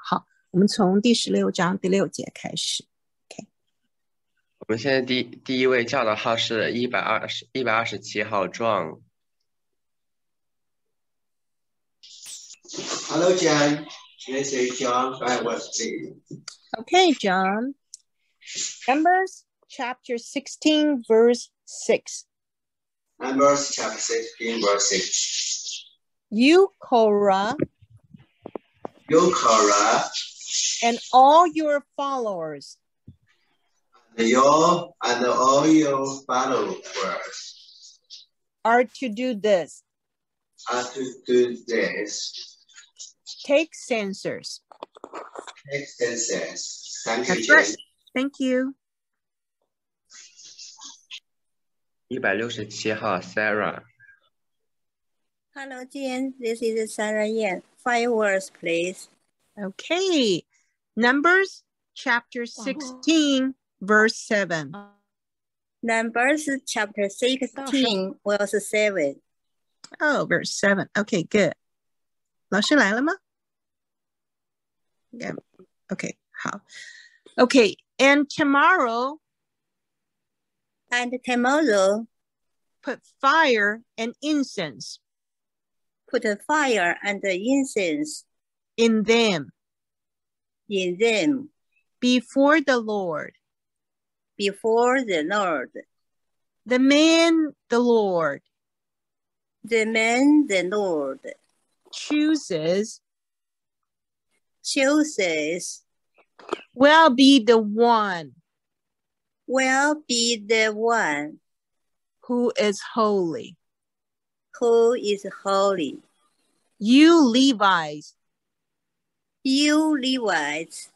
好，我们从第十六章第六节开始。我们现在第第一位叫的号是一百二十一百二十七号 John。 Hello, Jan. This is John by Wesley. Okay, John. Numbers chapter 16, verse 6. Numbers chapter 16, verse 6. You, Korah, Yokara, and all your followers. And your and all your followers are to do this. Are to do this. Take censers. Take censers. Thank That's you. Right. Thank you. 一百六十七号 Jian. This is Sarah Yan Five words, please. Okay. Numbers chapter 16, verse 7. Numbers chapter 16, verse 7. Oh, verse 7. Okay, good. 老师来了吗? Yeah. Okay, 好. Okay, and tomorrow And tomorrow, put fire and incense put fire and the incense in them. in them. Before the Lord. before the Lord. The man the Lord. The man the Lord. Chooses. Chooses. Will be the one. Will be the one who is holy. Who is holy. You Levites You Levites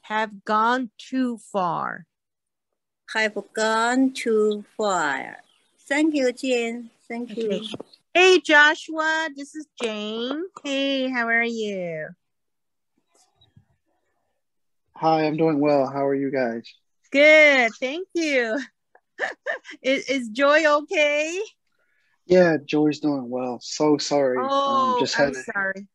have gone too far. have gone too far. Thank you, Jane. Thank you. Okay. Hey Joshua, this is Jane. Hey, how are you? Hi, I'm doing well. How are you guys? Good, thank you. is, is Joy okay? Yeah, Joy's doing well. So sorry. Oh, um, just I'm had to- sorry.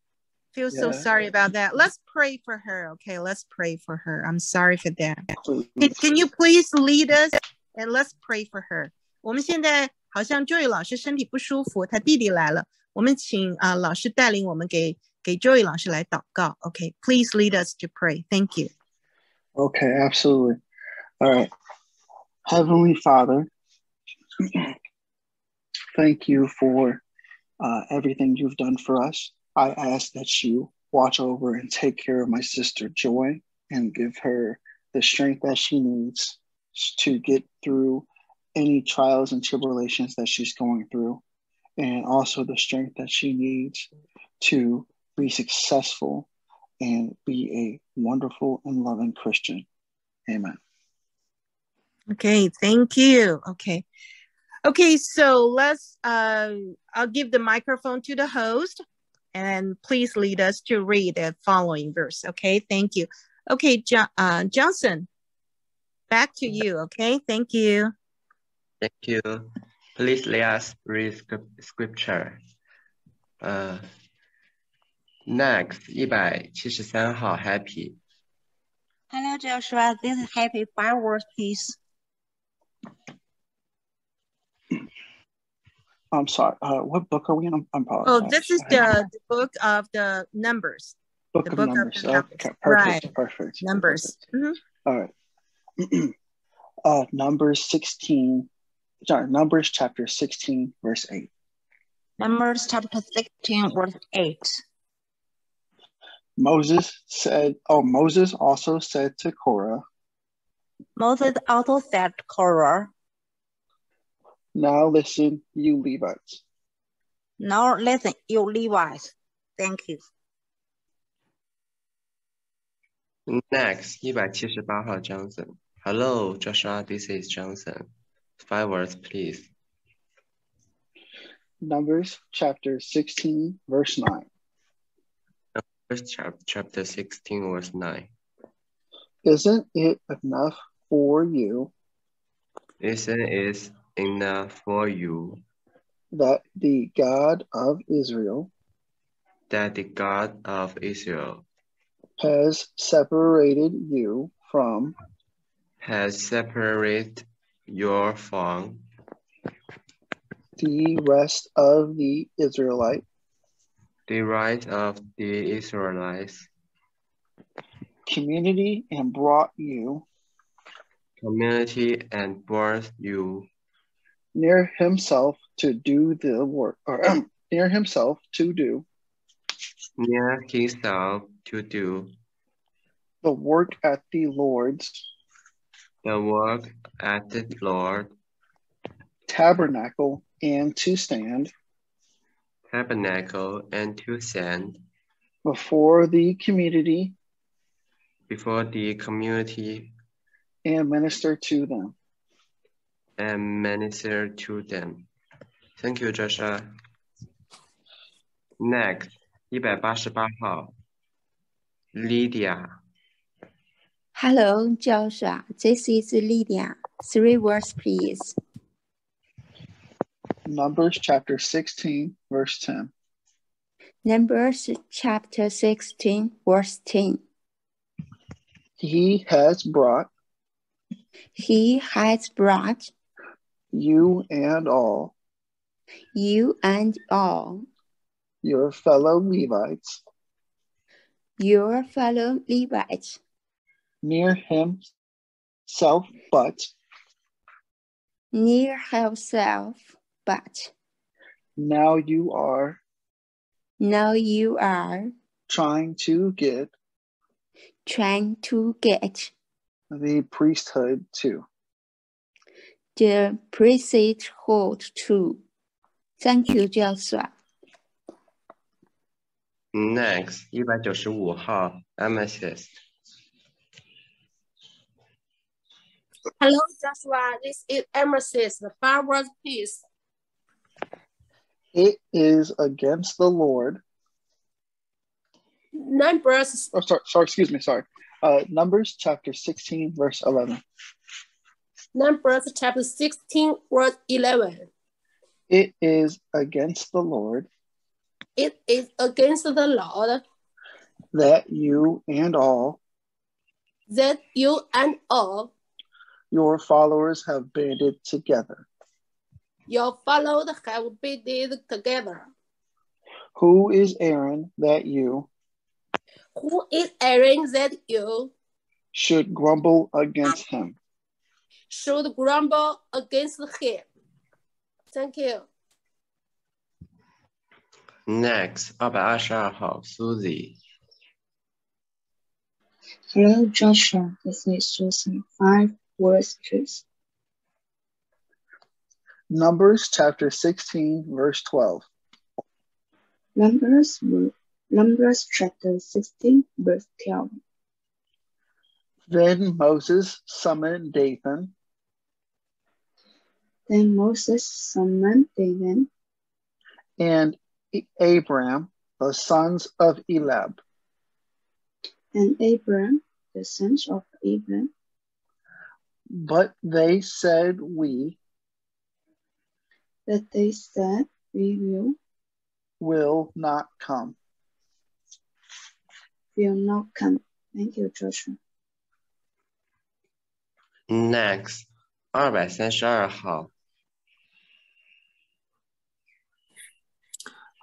Feel so Yeah. sorry about that. Let's pray for her. Okay, let's pray for her. I'm sorry for that. please. Can, can you please lead us and let's pray for her? 我们现在好像 Joy 老师身体不舒服，他弟弟来了，我们请啊、老师带领我们给给 Joy 老师来祷告。Okay, please lead us to pray. Thank you. Okay, absolutely. All right. Heavenly Father, thank you for uh, everything you've done for us. I ask that you watch over and take care of my sister Joy and give her the strength that she needs to get through any trials and tribulations that she's going through, and also the strength that she needs to be successful and be a wonderful and loving Christian. Amen. Okay, thank you. Okay. Okay, so let's, uh, I'll give the microphone to the host and please lead us to read the following verse. Okay, thank you. Okay, jo- uh, Johnson, back to you. Okay, thank you. Thank you. Please let us read scripture. Uh, next, 173号 Happy. Hello, Joshua. This is Happy Fireworks, please. I'm sorry. Uh, what book are we in? I'm, I'm Oh, this is the, the book of the numbers. book the of book of numbers. the numbers. Okay, perfect, Right. perfect. Numbers. Mhm. All right. uh, Numbers 16. Sorry, Numbers chapter 16, verse 8. Numbers chapter 16, verse 8. Moses said, Oh, Moses also said to Korah, Moses also said to Korah, Now listen, you Levites. Now listen, you Levites. Thank you. Next 一百七十八号 Johnson。Hello, Joshua. This is Johnson. Five words, please. Numbers chapter 16, verse 9. First chapter, chapter 16, verse 9. Isn't it enough for you Listen is enough for you. That the God of Israel that the God of Israel has separated you from has separated your from the rest of the Israelite. the right of the Israelites. Community and brought you. Community and brought you near himself to do the work or near himself to do near himself to do the work at the Lord's the work at the Lord tabernacle and to stand tabernacle and to stand before the community before the community and minister to them and minister to them. Thank you, Joshua. Next, 一百八十八号，Lydia。 Hello, Joshua. This is Lydia. Three words, please. Numbers chapter 16, verse 10. Numbers chapter 16, verse 10. He has brought He has brought you and all. You and all. Your fellow Levites. Your fellow Levites. Near himself, but. Near himself, but. Now you are. Now you are. Trying to get. Trying to get. The priesthood too. the priesthood too. Thank you, Joshua. Next，一百九十五号，Amethyst。 Hello, Joshua. This is Emerson. The five words, please. It is against the Lord. Numbers, Oh, sorry, sorry, excuse me, sorry. Uh, Numbers chapter 16, verse 11. Numbers chapter 16, verse 11. It is against the Lord It is against the Lord that you and all that you and all your followers have banded together. your followers have banded together. Who is Aaron that you Who is Aaron that you should grumble against him? should grumble against him? Thank you. Next，二百二十二号，Susie。 Hello, Joshua. This is Susan. Five words, please. Numbers chapter 16, verse 12. Numbers, Numbers chapter 16, verse 12. Then Moses summoned Dathan then Moses, summoned of David, and Abram, the sons of Eliab, and Abram, the sons of Abram. But they said, We, that they said, We will, will not come. Will not come. Thank you, Joshua. Next, 二百三十二号。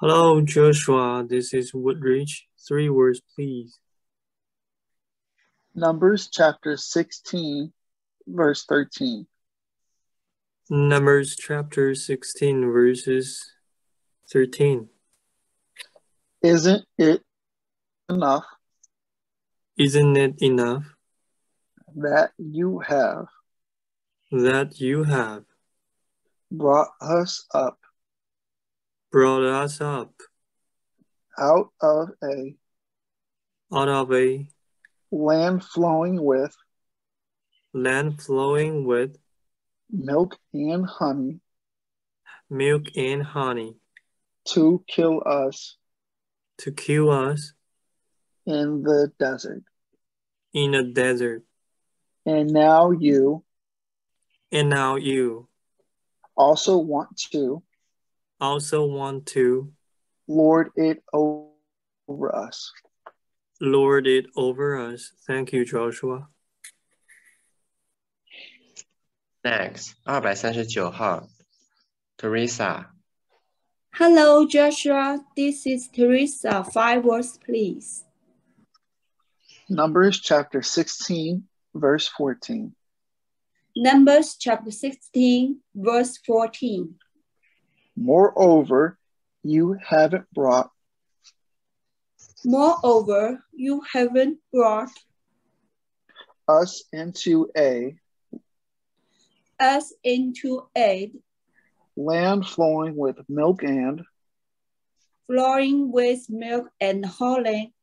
Hello, Joshua. This is Woodridge. Three words, please. Numbers chapter 16, verse 13. Numbers chapter 16, verses 13. Isn't it enough Isn't it enough that you have that you have brought us up brought us up out of a out of a land flowing with land flowing with milk and honey milk and honey to kill us to kill us in the desert? in a desert? And now you And now you also want to also want to lord it over us. Lord it over us. Thank you, Joshua. Next, 239号, Teresa. Hello, Joshua. This is Teresa. Five words, please. Numbers chapter 16, verse 14. Numbers chapter 16, verse 14. Moreover, you haven't brought Moreover, you haven't brought us into a us into aid, land flowing with milk and flowing with milk and honey,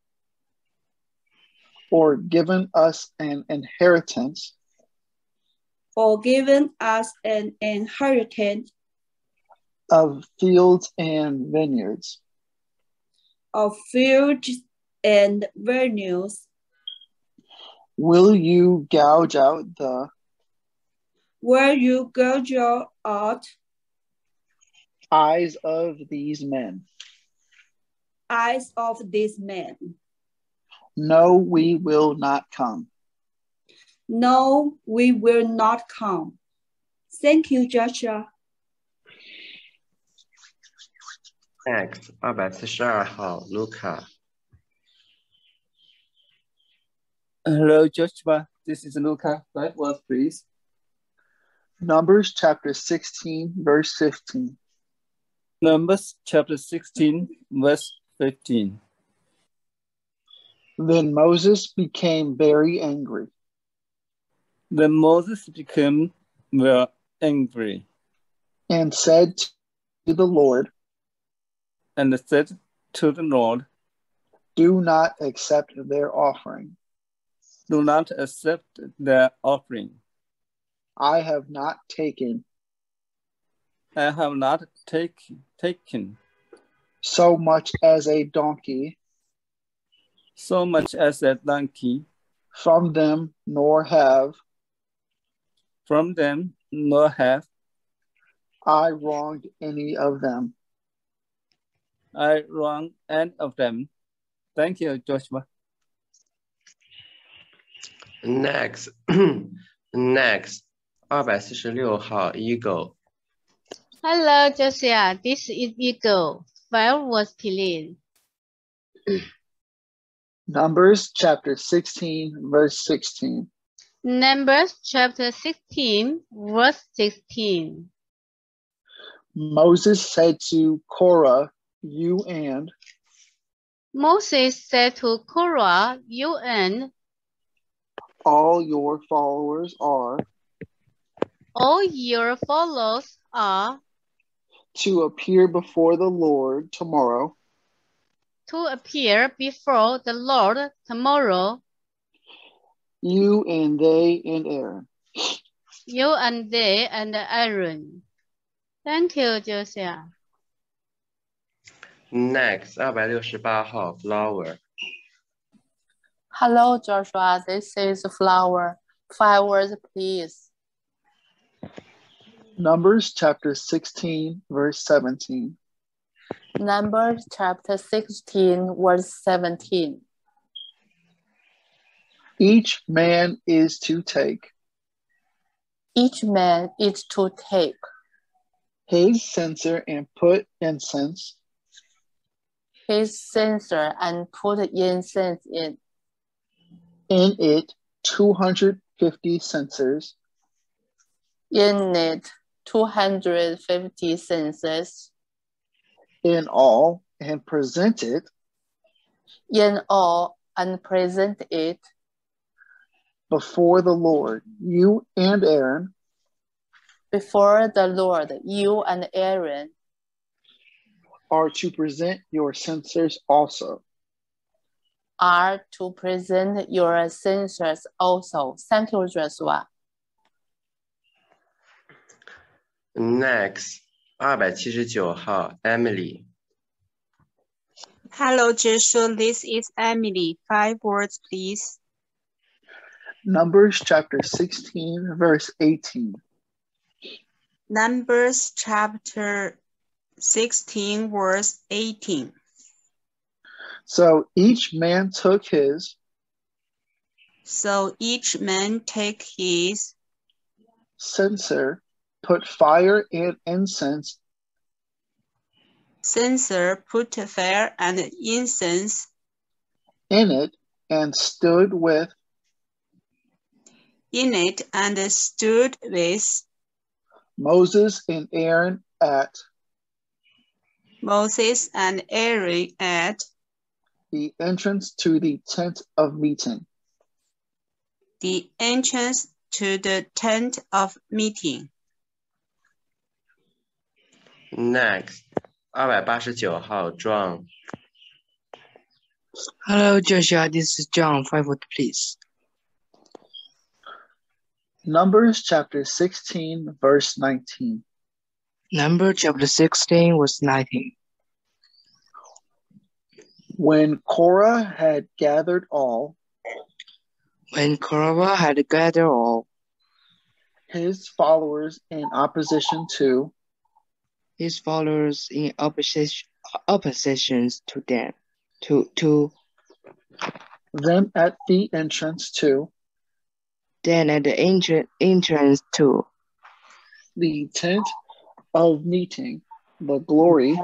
or given us an inheritance or given us an inheritance of fields and vineyards. of fields and vineyards. Will you gouge out the Where you gouge out eyes of these men? eyes of these men? No, we will not come. No, we will not come. Thank you, Joshua. Next，二百四十二号，Luca。 Hello, Joshua. This is Luca. Five words, please. Numbers chapter 16, verse 15. Numbers chapter 16, verse 15. Then Moses became very angry Then Moses became very angry and said to the Lord, and said to the Lord, Do not accept their offering. Do not accept their offering. I have not taken I have not take, taken so much as a donkey so much as a donkey from them, nor have from them, nor have I wronged any of them. I wronged any of them. Thank you, Joshua. Next, next，二百四十六号，Eagle。 Hello, Joshua. This is Eagle. Five words, please. Numbers chapter 16, verse 16. Numbers chapter 16, verse 16. Moses said to Korah, you and Moses said to Korah, You and all your followers are all your followers are to appear before the Lord tomorrow to appear before the Lord tomorrow, you and they and Aaron. you and they and Aaron. Thank you, Joshua. Next，二百六十八号，Flower。 Hello, Joshua. This is Flower. Five words, please. Numbers chapter 16, verse 17. Numbers chapter 16, verse 17. Each man is to take Each man is to take his censer and put incense his censer and put incense in, in it. 250 censers in it 250 censers in all and present it. In all and present it. Before the Lord, you and Aaron, before the Lord. You and Aaron are to present your senses also. Are to present your senses also. Thank you, Joshua. Next, 279号 Emily. Hello, Joshua. This is Emily. Five words, please. Numbers chapter 16, verse 18. Numbers chapter 16, verse 18. So each man took his So each man take his censer, put fire and incense censer, put fire and incense in it, and stood with in it, and stood with Moses and Aaron at Moses and Aaron at the entrance to the tent of meeting. The entrance to the tent of meeting. Next, 289号 Hello, Joshua. This is John. Five wood, please. Numbers chapter 16, verse 19. Number chapter 16, verse 19. When Korah had gathered all When Korah had gathered all his followers in opposition to his followers in opposition oppositions to them, to to them at the entrance to then at the entrance entrance to the tent of meeting, the glory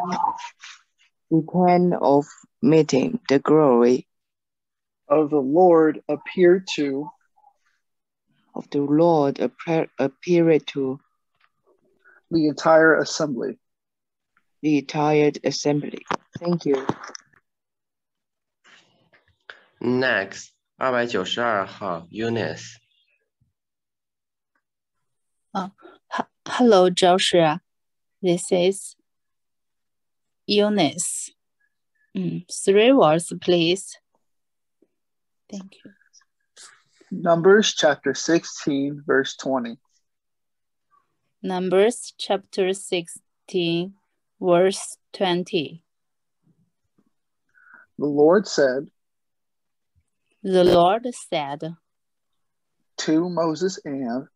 the tent of meeting, the glory of the Lord appeared to of the Lord appear, appeared to the entire assembly. the entire assembly. Thank you. Next，二百九十二号 Eunice。 Uh, h- hello, Joshua. This is Eunice. Mm, three words, please. Thank you. Numbers chapter 16, verse 20. Numbers chapter 16, verse 20. The Lord said The Lord said to Moses and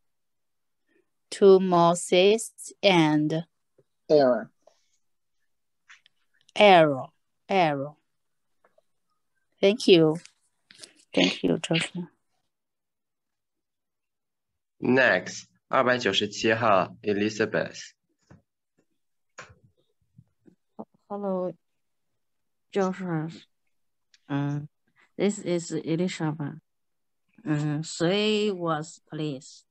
to Moses and Aaron, Aaron, Aaron. Thank you. Thank you, Joshua. Next，二百九十七号 Elizabeth。 Hello, Joshua. Um, this is Elizabeth. Um, three words, please.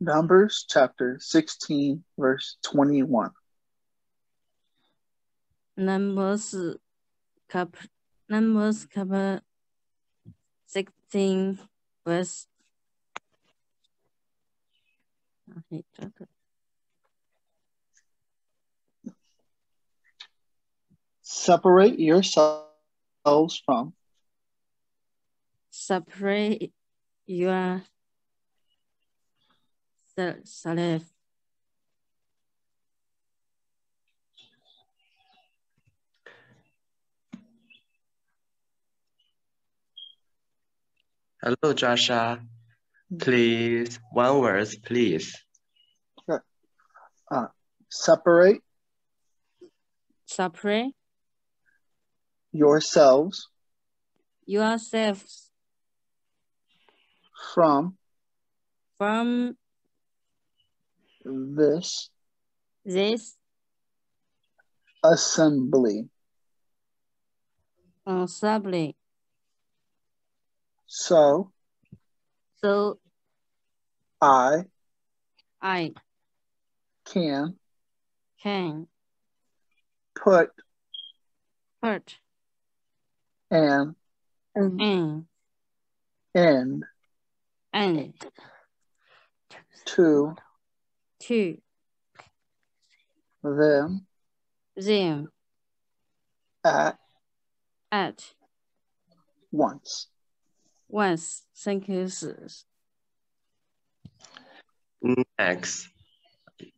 Numbers chapter 16, verse 21. Numbers cap numbers cap sixteen verse. Okay, 这个 Separate yourselves from separate your se- self Hello, Joshua. Please, one word, please. uh, separate separate yourselves yourselves from from this this assembly. assembly So so I I can can put put an and and end to to them them at at once. once. Thank you, sir. Next，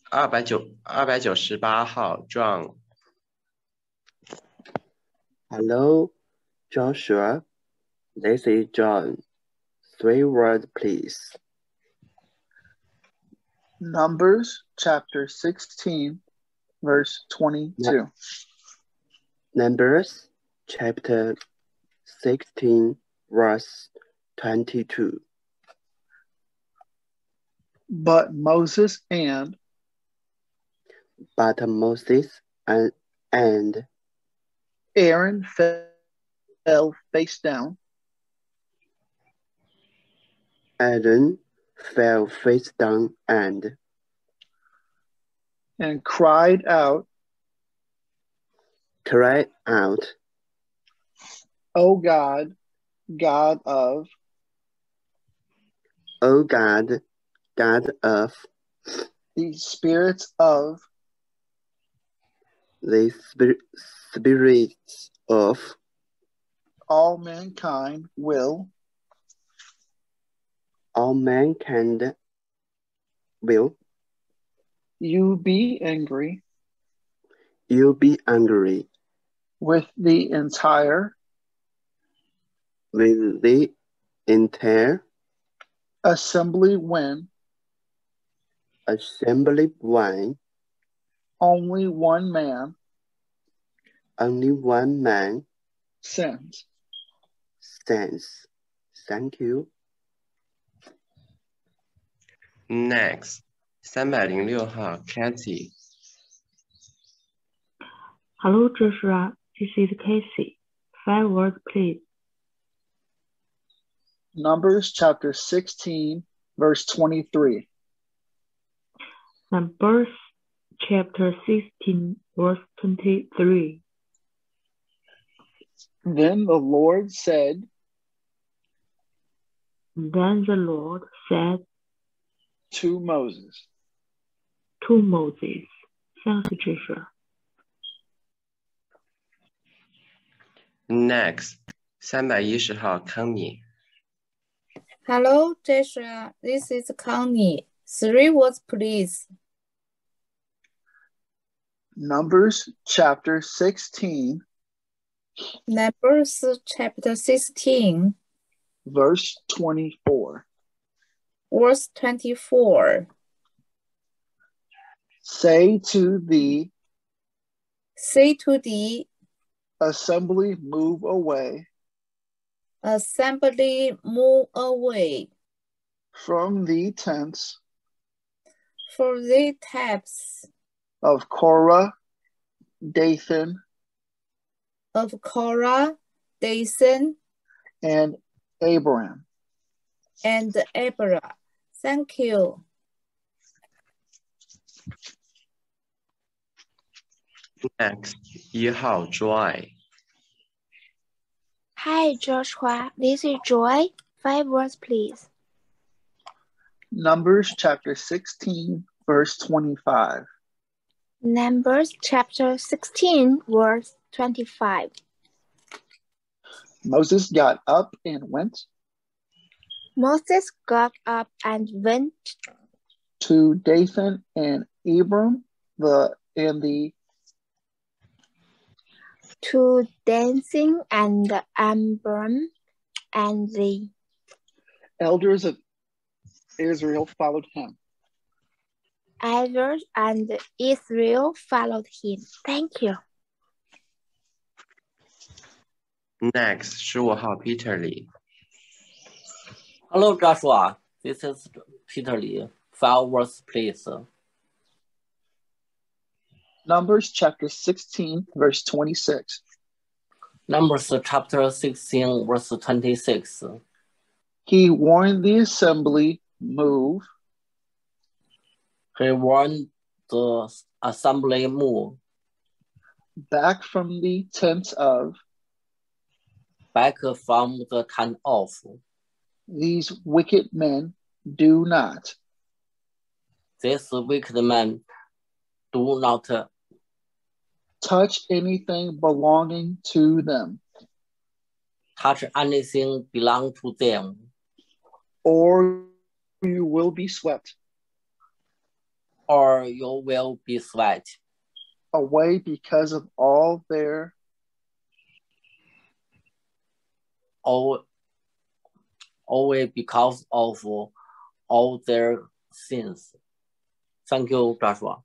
二百九二百九十八号 John。 Hello, Joshua. This is John. Three words, please. Numbers chapter 16, verse 22. Numbers chapter 16, verse 22. But Moses and But Moses and, and Aaron fell face down Aaron fell face down and and cried out, cried out, O God, God of, O God, God of the spirits of the spirit, spirits of all mankind will all mankind will you be angry you be angry with the entire with the entire assembly when assembly when only one man only one man sins. sins. Thank you. Next，三百零六号 Kathy。 Hello, Joshua. This is Casey. Five words, please. Numbers chapter 16, verse 23. Numbers chapter 16, verse 23. Then the Lord said, Then the Lord said to Moses, to Moses, Thanks, Joshua. Next，三百一十号康米。 Hello, Joshua. This is Connie. Three words, please. Numbers chapter 16, Numbers chapter 16, verse 24. verse 24. Say to the Say to the assembly, move away assembly, move away from the tents for the taps of Korah, Dathan, of Korah, Dathan, and Abraham. and Abraham. Thank you. Next，一号 Joy。Hi, Joshua. This is Joy. Five words, please. Numbers chapter 16, verse 25. Numbers chapter 16, verse 25. Moses got up and went Moses got up and went to Dathan and Abram, the and the to dancing and Abram and the elders of Israel followed him. elders and Israel followed him. Thank you. Next，十五号 Peter 李。 Hello, Joshua. This is Peter Lee. Five words, please. Numbers chapter 16, verse 26. Numbers chapter 16, verse 26. He warned the assembly, move He warned the assembly move back from the tents of back from the tent of these wicked men do not. These wicked men Do not touch anything belonging to them, touch anything belong to them, or you will be swept. Or you will be swept away because of all their all always because of all their sins. Thank you, Joshua.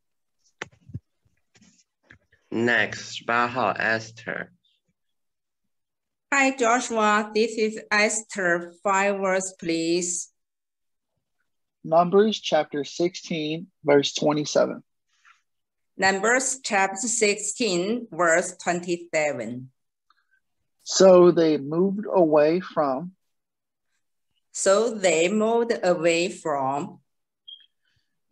Next, Bahal Esther. Hi, Joshua. This is Esther. Five words, please. Numbers chapter 16, verse 27. Numbers chapter 16, verse 27. So they moved away from so they moved away from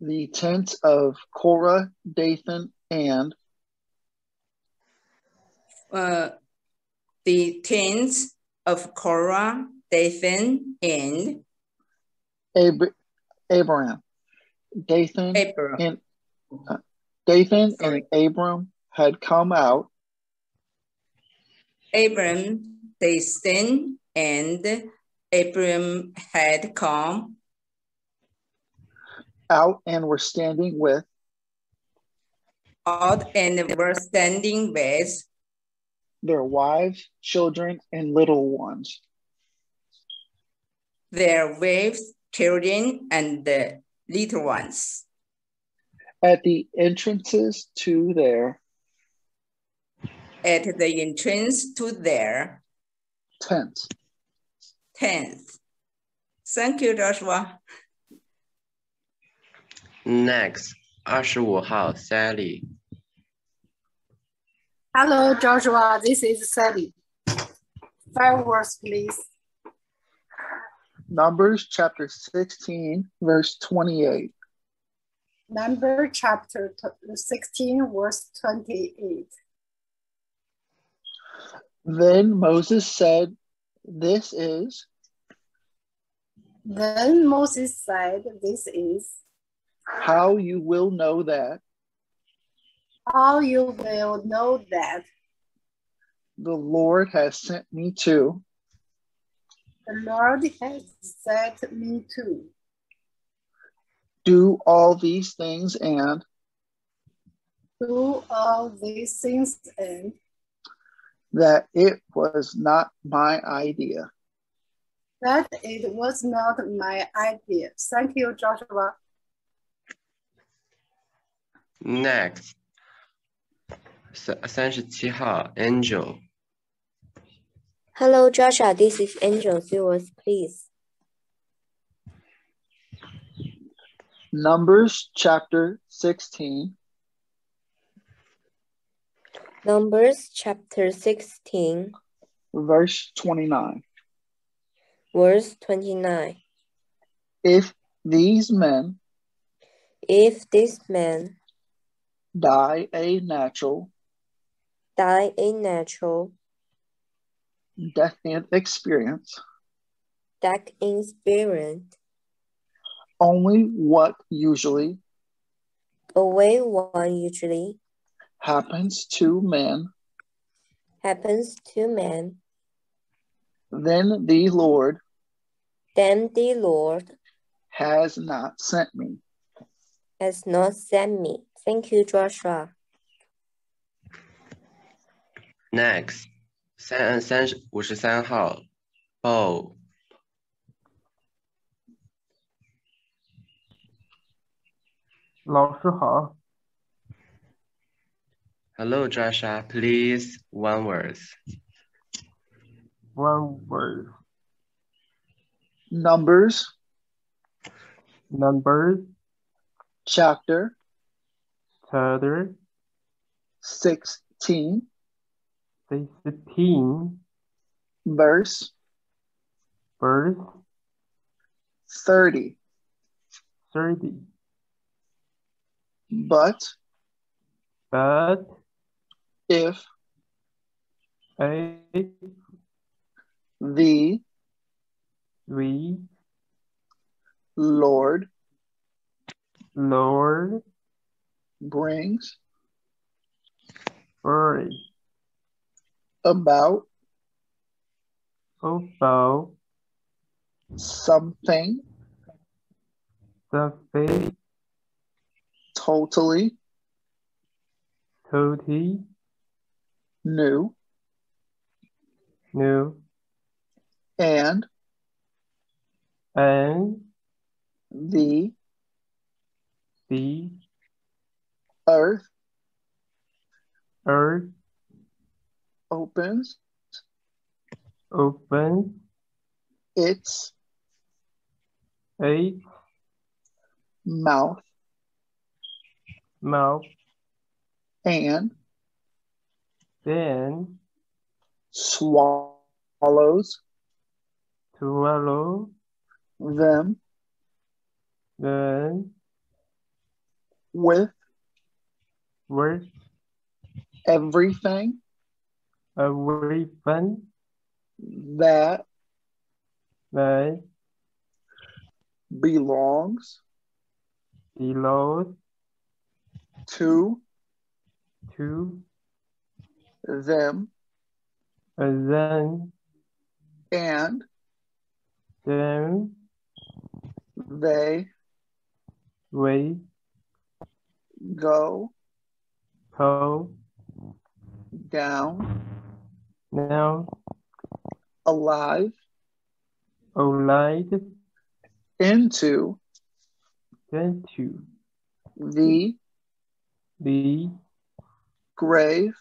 the tents of Korah, Dathan, and uh, the tents of Korah, Dathan, and Ab- Abraham. Dathan Abram. and uh, Dathan and Abram had come out Abram, Dathan, and Abram had come out and were standing with out and were standing with their wives, children, and little ones. their wives, children, and the little ones at the entrances to their at the entrance to their tents tents. Thank you, Joshua. Next 二十五号 Sally。 Hello, Joshua. This is Sally. Five words, please. Numbers chapter 16, verse 28. Number chapter t- 16, verse 28. Then Moses said, This is then Moses said, This is how you will know that how you will know that the Lord has sent me to the Lord has sent me to do all these things and do all these things and that it was not my idea that it was not my idea. Thank you, Joshua. Next. 37号 Angel. Hello, Joshua. This is Angel. Viewers, please. Numbers chapter 16. Numbers chapter 16. Verse 29 verse 29. If these men If this man die a natural die a natural death and experience, death experience, only what usually away one usually happens to men, happens to man, then the Lord then the Lord has not sent me. has not sent me. Thank you, Joshua. Next 三三十五十三号 Bo。老师好， Hello, Joshua. Please, one word. one word. Numbers. Numbers chapter. Chapter. 16, 16, verse. Verse. 30. 30. But. But. If. A the we Lord Lord brings worry about about something something totally totally new new and and the the earth earth opens open its its mouth mouth and then swallows swallow them then with with everything everything that that belongs belongs to to them and then, and them they we go go down now alive alive into into the the grave.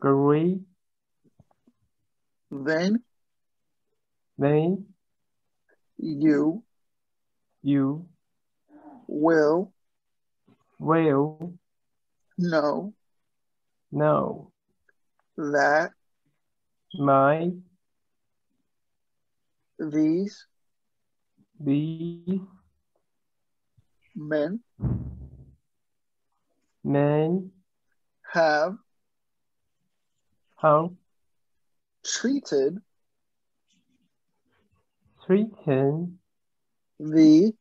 grave. Then then you you. Will. Will. Know know that. My. These. These men. Men. Have. How treated. Treated the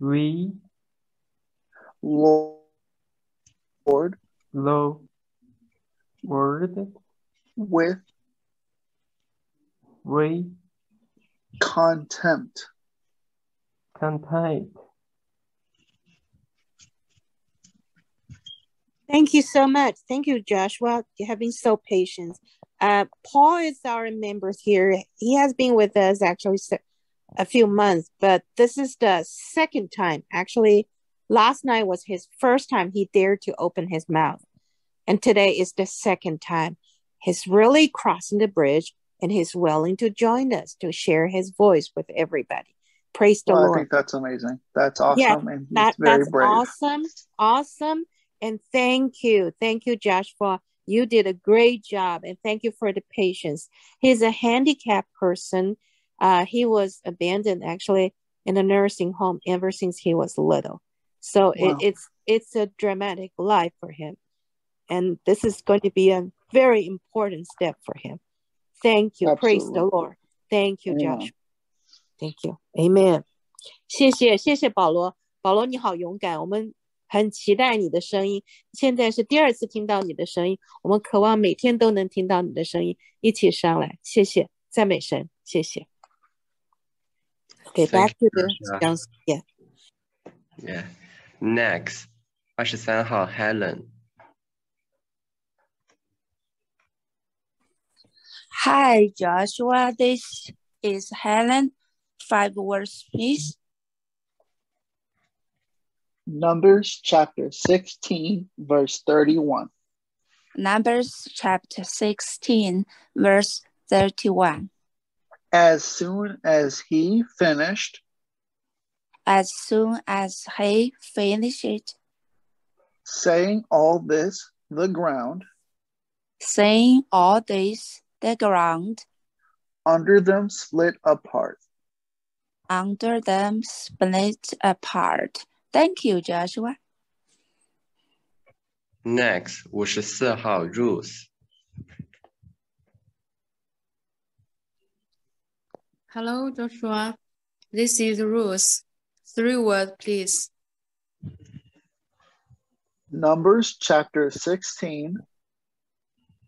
we Lord Lord word with we contempt. contempt Thank you so much. Thank you, Joshua. You have been so patient. Uh, Paul is our member here. He has been with us actually se- a few months, but this is the second time. Actually, last night was his first time he dared to open his mouth. And today is the second time. He's really crossing the bridge and he's willing to join us to share his voice with everybody. Praise the Well, I think that's amazing. That's awesome. Yeah, and that, very that's brave. awesome. Awesome. And thank you. Thank you, Joshua. You did a great job. And thank you for the patience. He's a handicapped person. Uh, he was abandoned actually in a nursing home ever since he was little. So it, Wow. it's it's a dramatic life for him. And this is going to be a very important step for him. Thank you. Praise the Absolutely. Lord. Thank you, Amen. Joshua. Thank you. Amen. 谢谢，谢谢保罗。保罗，你好勇敢，我们很期待你的声音。现在是第二次听到你的声音，我们渴望每天都能听到你的声音，一起上来。谢谢，赞美神，谢谢。 Okay, back Thank to you, the Joshua. Jones. Yeah. Yeah. Next，二十三号 Helen。 Hi, Joshua. This is Helen. Five words, please. Numbers chapter 16, verse 31. Numbers chapter 16, verse 31. As soon as he finished As soon as he finished saying all this, the ground saying all this, the ground under them split apart. under them split apart. Thank you, Joshua. Next，五十四号 Ruth。 Hello, Joshua. This is Ruth. Three words, please. Numbers chapter 16,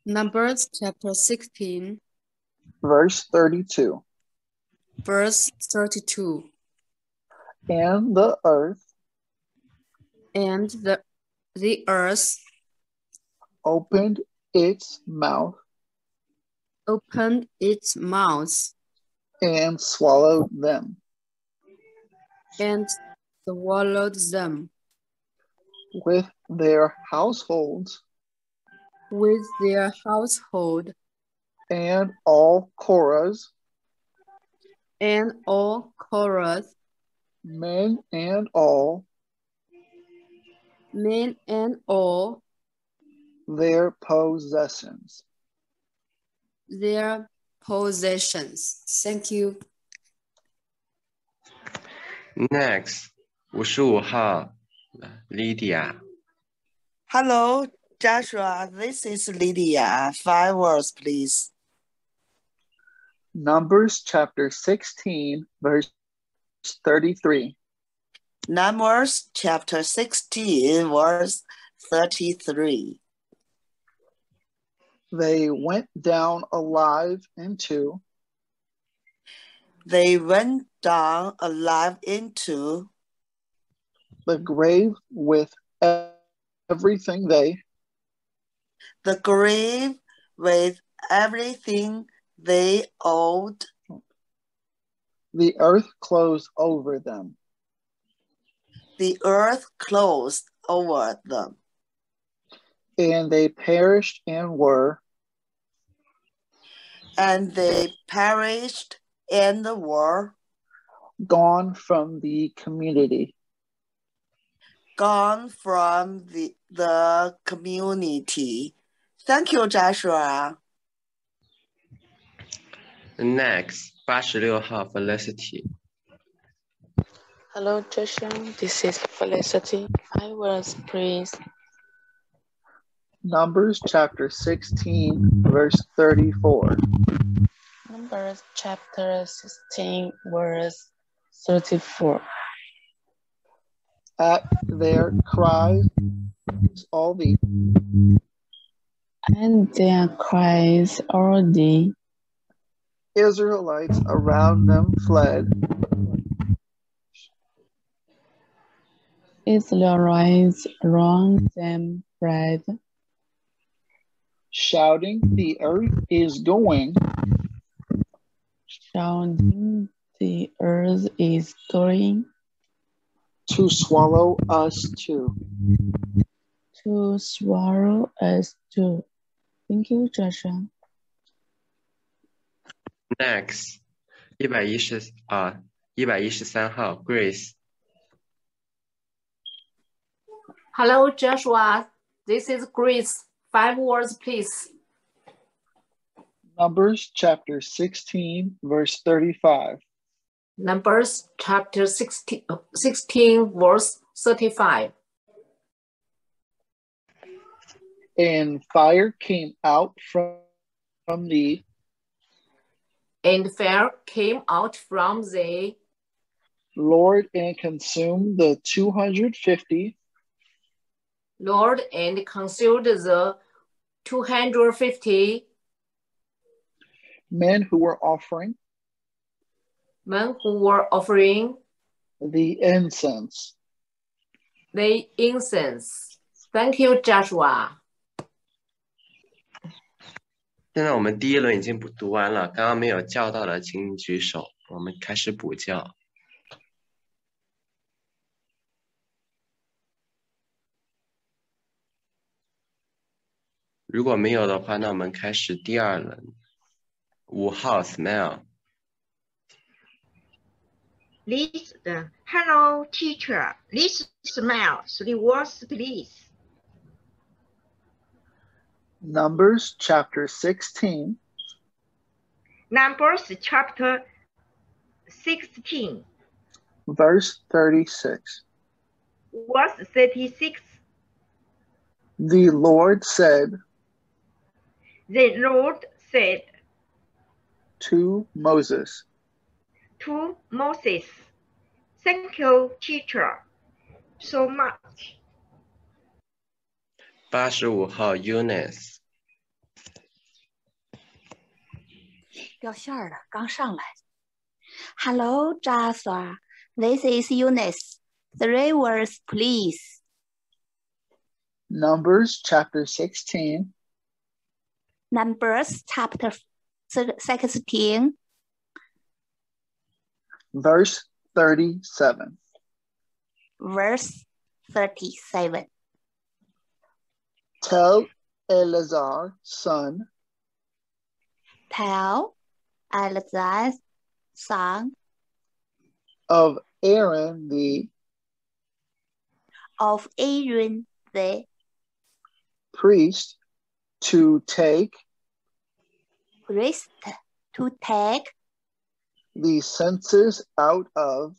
Numbers chapter 16, verse 32. verse 32. And the earth And the, the earth opened its mouth opened its mouth and swallowed them. and swallowed them. with their households with their household and all Korah's and all Korah's men and all men and all their possessions. their Positions. Thank you. Next, Wushuha, Lydia. Hello, Joshua. This is Lydia. Five words, please. Numbers chapter 16, verse 33. Numbers chapter 16, verse 33. They went down alive into They went down alive into the grave with everything they the grave with everything they owed. the earth closed over them. The earth closed over them, and they perished and were and they perished in the war, gone from the community. gone from the, the community. Thank you, Joshua. Next，八十六号 Felicity。 Hello, Joshua. This is Felicity. Five words, please. Numbers chapter 16, verse 34. Numbers chapter 16, verse 34. At their cries, all the And their cries all the Israelites around them fled, Israelites around them fled, shouting, The earth is going shouting, The earth is going to swallow us too. to swallow us too. Thank you, Joshua. Next，一百一十啊，一百一十三号 Grace。 Hello, Joshua. This is Grace. Five words, please. Numbers chapter 16, verse 35. Numbers chapter 16, 16 verse 35. And fire came out from, from the And fire came out from the Lord and consumed the 250 Lord and consumed the 250 men who were offering men who were offering the incense. the incense. Thank you, Joshua. 现在我们第一轮已经补读完了，刚刚没有叫到的，请你举手，我们开始补叫。 如果没有的话，那我们开始第二轮。五号 Smile， Listen, hello, teacher. This smell three words, please. Numbers chapter 16, Numbers chapter 16, verse 36. verse 36. The Lord said The Lord said to Moses, to Moses, Thank you, teacher, so much. 八十五号 Eunice，掉线儿了，刚上来。Hello, Joshua. This is Eunice. Three words, please. Numbers chapter 16, Numbers chapter 16, verse 37. verse 37. Tell Eleazar, son Tell Eleazar's son of Aaron the of Aaron the priest to take? Priest to take the censers out of?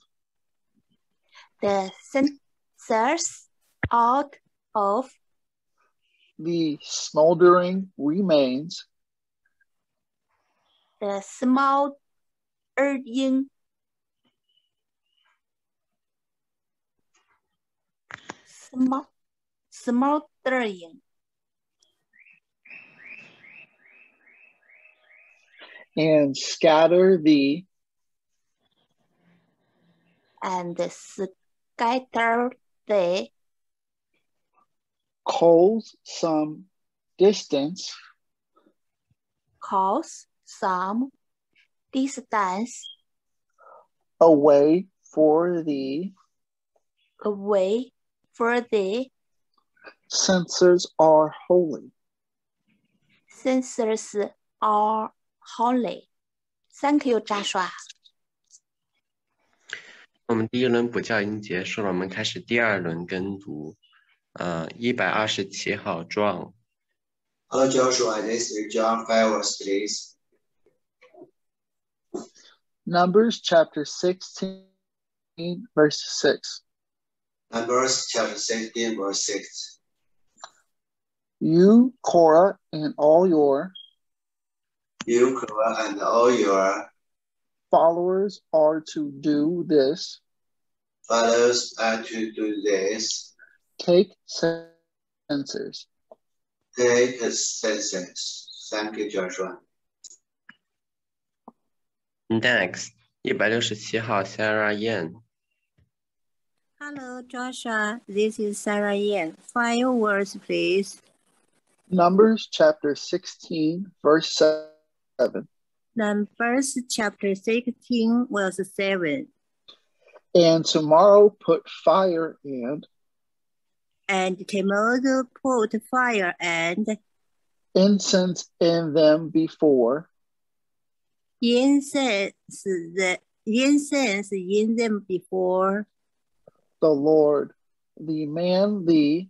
the censers out of the smoldering remains? the small smoldering and scatter the and scatter the coals some distance coals some distance away for the away for the censers are holy. censers are holy. Thank you, Joshua. 我们第一轮补教已经结束了，我们开始第二轮跟读。呃，一百二十七号 John， Hello, Joshua. This is John Favors, please. Numbers chapter 16, verse 6. Numbers chapter 16, verse 6. You, Korah, and all your you and all your followers are to do this. Followers are to do this. Take censers. Take censers. Thank you, Joshua. Next, 167号 Sarah Yan. Hello, Joshua. This is Sarah Yan. Five words, please. Numbers chapter 16, verse 7. Numbers chapter 16, verse 7. And tomorrow put fire and And tomorrow put fire and incense in them before incense the incense in them before the Lord. The man the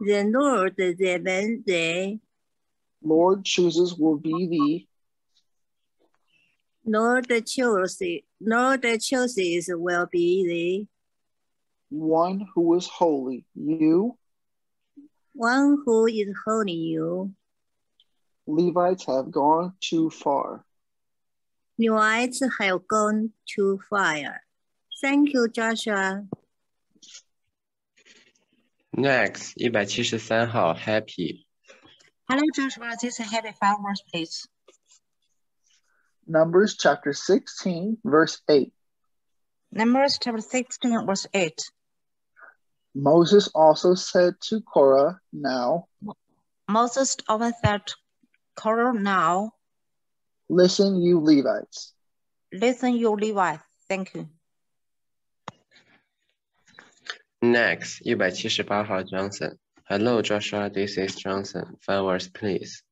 the Lord, the man the Lord chooses will be Lord chooses, Lord chooses will be the one who is holy. You, the one who is holy. You Levites, have gone too far. Levites have gone too far. Thank you, Joshua. Next，一百七十三号 Happy， Hello, Joshua. This is Happy Five words, please. Numbers chapter 16, verse 8. Numbers chapter 16, verse 8. Moses also said to Korah, Now Moses over said, Korah, now listen, you Levites. listen, you Levi. Thank you. Next，一百七十八号 Johnson。 Hello, Joshua. This is Johnson. Five words, please.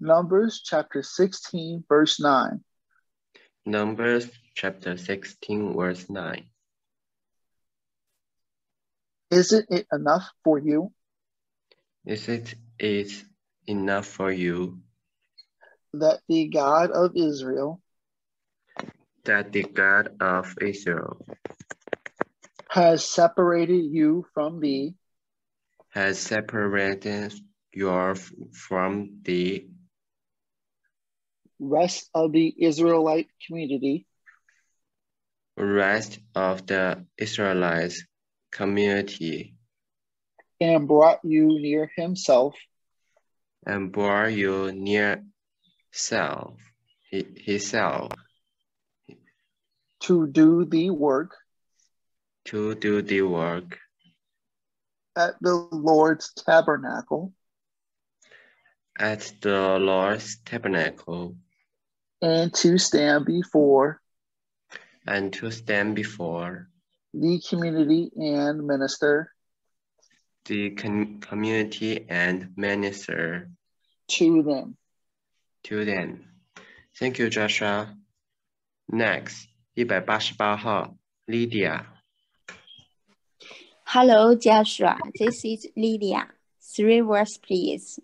Numbers chapter 16, verse 9. Numbers chapter 16, verse 9. Isn't it enough for you Is it is enough for you that the God of Israel that the God of Israel has separated you from the has separated you from the rest of the Israelite community. Rest of the Israelites community. And brought you near himself. And brought you near self, himself to do the work to do the work at the Lord's tabernacle at the Lord's tabernacle and to stand before and to stand before the community and minister the com community and minister to them. to them. Thank you, Joshua. Next, 一百八十八号 Lydia. Hello, Joshua. This is Lydia. Three words, please.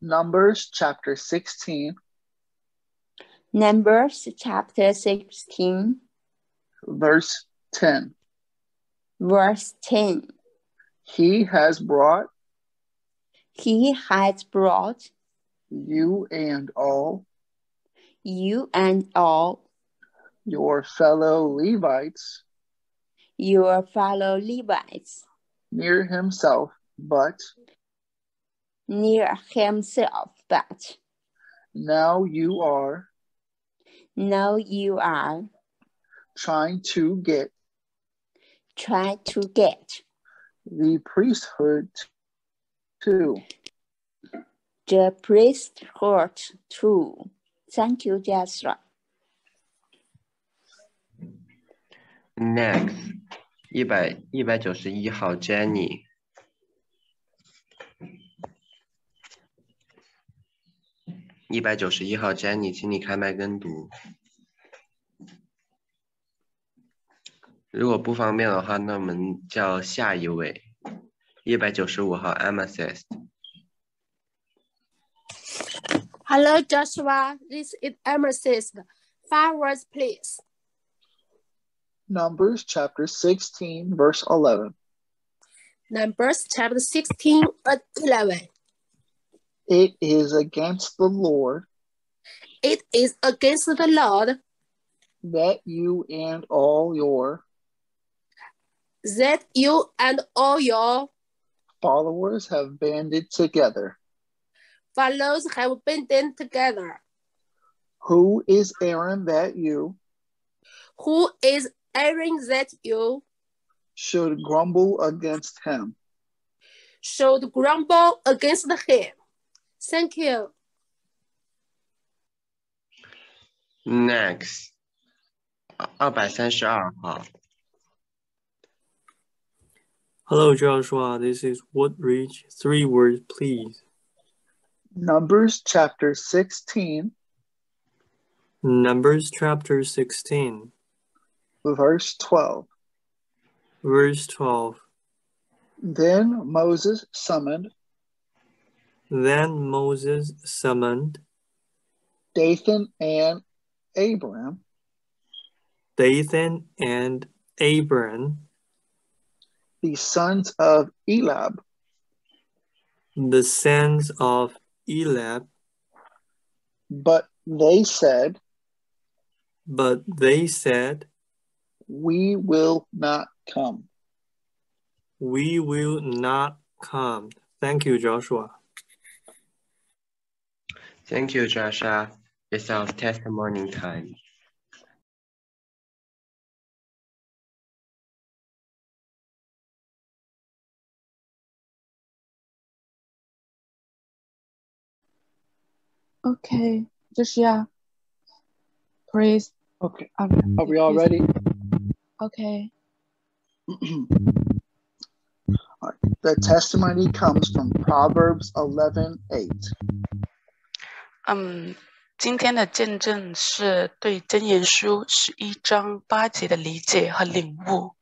Numbers chapter 16, Numbers chapter 16, verse 10. verse 10. He has brought He has brought you and all you and all your fellow Levites your fellow Levites near himself, but near himself, but now you are now you are trying to get trying to get the priesthood too. the priesthood too. Thank you, Joshua. Next, 一百一百九十一号 Jenny. 一百九十一号 Jenny，请你开麦跟读。如果不方便的话，那我们叫下一位，一百九十五号 Amethyst。Hello, Joshua. This is Emerson. Five words, please. Numbers chapter 16, verse 11. Numbers chapter 16 and 11. It is against the Lord It is against the Lord that you and all your that you and all your followers have banded together. Followers have banded together. Who is Aaron that you Who is Aaron that you should grumble against him. Should grumble against him. Thank you. Next. Hello, Joshua. This is Woodridge. Three words, please. Numbers chapter 16. Numbers chapter 16 verse 12. verse 12. Then Moses summoned Then Moses summoned Dathan and Abiram, Dathan and Abiram, the sons of Eliab, the sons of Eliab, but they said, but they said, We will not come. We will not come. Thank you, Joshua. Thank you, Joshua. It's our testimony time. Okay, Joshua. Please. Okay. Are we all ready? Okay. The testimony comes from Proverbs 11:8. 嗯，今天的见证是对《箴言书》十一章八节的理解和领悟。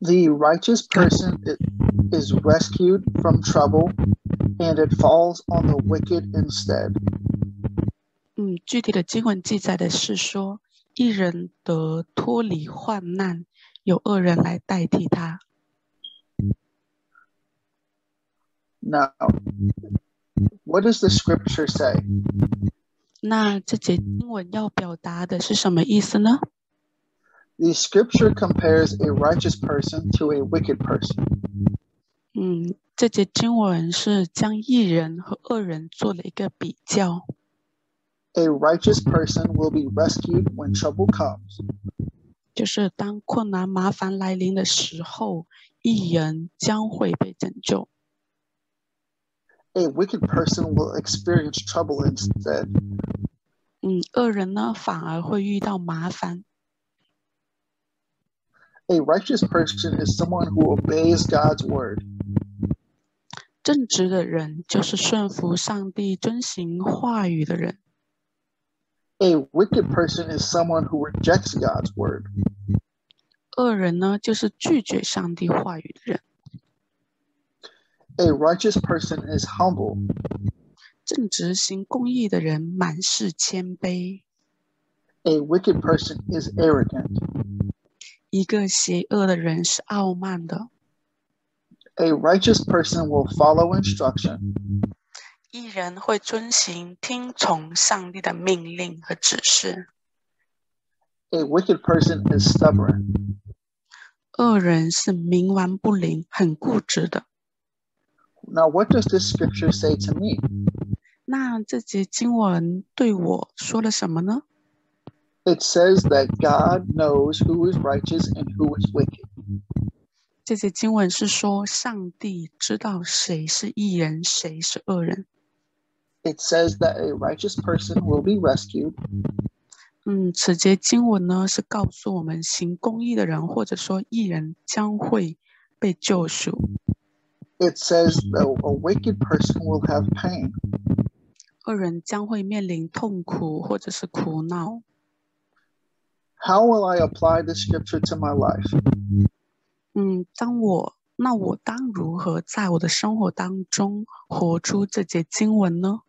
The righteous person i- is rescued from trouble, and it falls on the wicked instead. 嗯，具体的经文记载的是说， 一人得脱离患难，有恶人来代替他。Now, what does the scripture say? 那这节经文要表达的是什么意思呢？The scripture compares a righteous person to a wicked person. 嗯，这节经文是将义人和恶人做了一个比较。A righteous person will be rescued when trouble comes, 就是当困难麻烦来临的时候，义人将会被拯救。 a wicked person will experience trouble instead. 嗯，恶人呢反而会遇到麻烦。 A righteous person is someone who obeys God's word. 正直的人就是顺服上帝、遵行话语的人。 A wicked person is someone who rejects God's word. 恶人呢，就是拒绝上帝话语的人。 A righteous person is humble. 正直行公义的人满是谦卑。 A wicked person is arrogant. 一个邪恶的人是傲慢的。 A righteous person will follow instruction. 一人会遵行、听从上帝的命令和指示。 A wicked person is stubborn. 恶人是冥顽不灵、很固执的。 Now, what does this scripture say to me? 那这节经文对我说了什么呢？ It says that God knows who is righteous and who is wicked. 这节经文是说，上帝知道谁是义人，谁是恶人。 It says that a righteous person will be rescued. 嗯，此节经文呢是告诉我们，行公义的人或者说义人将会被救赎。 It says that a wicked person will have pain. 恶人将会面临痛苦或者是苦恼。 How will I apply this scripture to my life? 嗯，当我那我当如何在我的生活当中活出这节经文呢？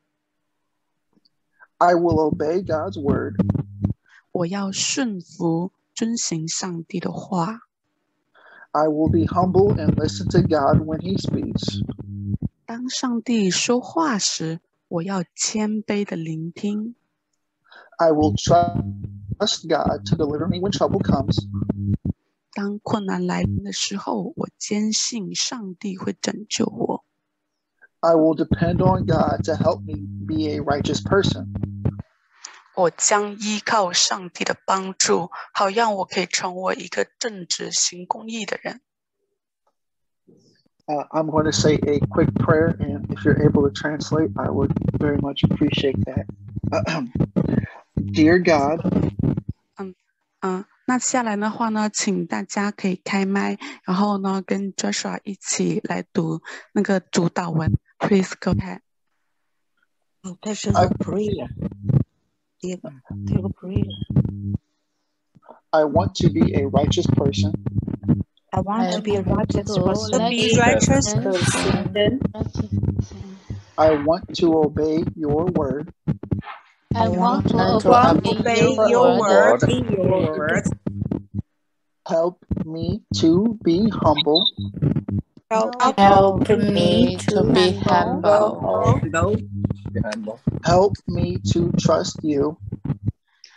I will obey God's word. 我要顺服、遵行上帝的话。 I will be humble and listen to God when He speaks. 当上帝说话时，我要谦卑的聆听。 I will trust God to deliver me when trouble comes. 当困难来临的时候，我坚信上帝会拯救我。 I will depend on God to help me be a righteous person. 我将依靠上帝的帮助，好让我可以成为一个正直、行公义的人。 Uh, I'm going to say a quick prayer, and if you're able to translate, I would very much appreciate that. Dear God, 嗯，那接下来的话呢，请大家可以开麦，然后呢跟 Joshua 一起来读那个主导文。Please go ahead. 哦，这是个 prayer， Mm-hmm. I want to be a righteous person. I want to be a righteous person. To be righteous person. I want to obey your word. I want to obey, your word. Help me to be humble. Help, me to be humble. Help me to trust you.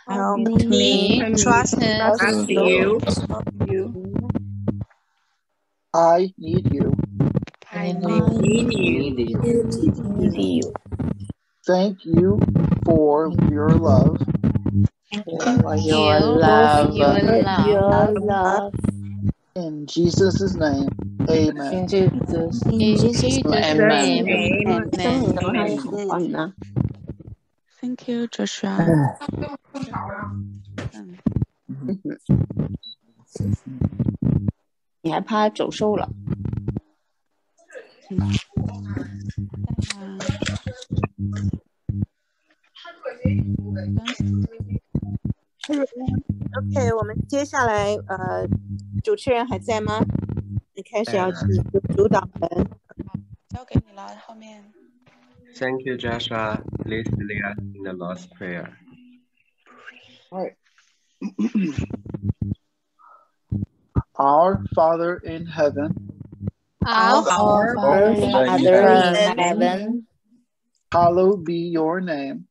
Help me to trust you. I need you. I need you. Need you. Thank you for your love. For your love. Your love. In Jesus' name, amen. In Jesus' name. Amen. Thank you, Joshua. 你还怕走瘦了？OK，我们接下来呃，主持人还在吗？你开始要主主导文。交给你了，后面。 Thank you, Joshua. Please lead us in the Lord's Prayer. All right. Our Father in heaven, Our Father in heaven, hallowed be your name.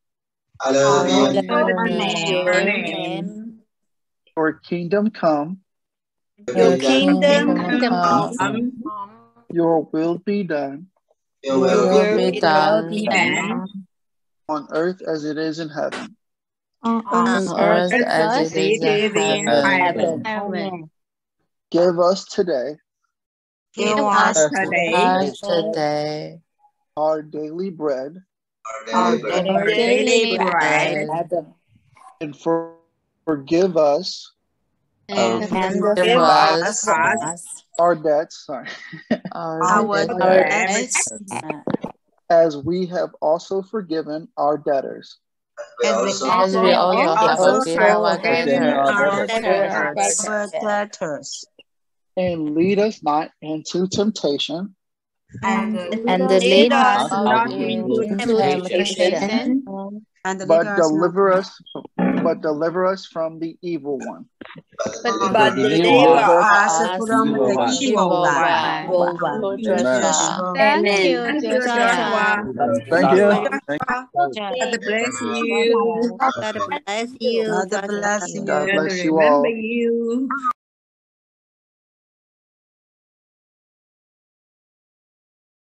Hallowed be hallowed be your name. Your kingdom come. Your kingdom come. Your will be done Your will be done on earth as it is in heaven. on earth as it is in heaven. Give us today Give Us today our daily bread our daily bread and for, forgive us And of forgive us our debts, sorry, our debts as we have also forgiven our debtors. as we also have forgiven our debtors. debtors. And lead us not into temptation, And lead us not into temptation, but deliver us, but deliver us from the evil one. but deliver us from the evil one. Amen. Thank you, Joshua. Thank you. God bless you. God bless you. God bless you. God bless you all. you.